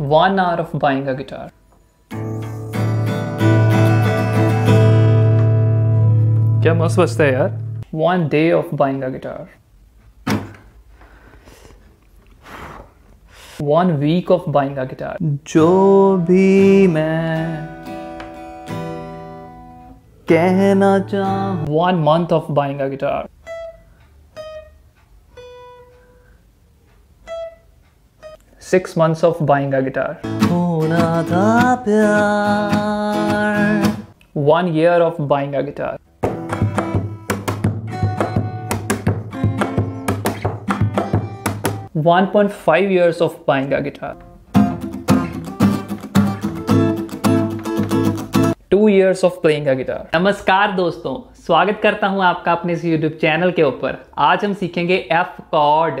One hour of buying a guitar क्या मस्त बचता है यार। One day of buying a guitar one week of buying a guitar जो भी मैं कहना चाहूँ। One month of buying a guitar Six months of buying a guitar. One year of buying a guitar. One point five years of buying a guitar. Two years of playing a guitar. नमस्कार दोस्तों स्वागत करता हूँ आपका अपने इस YouTube channel के ऊपर आज हम सीखेंगे एफ़ कॉर्ड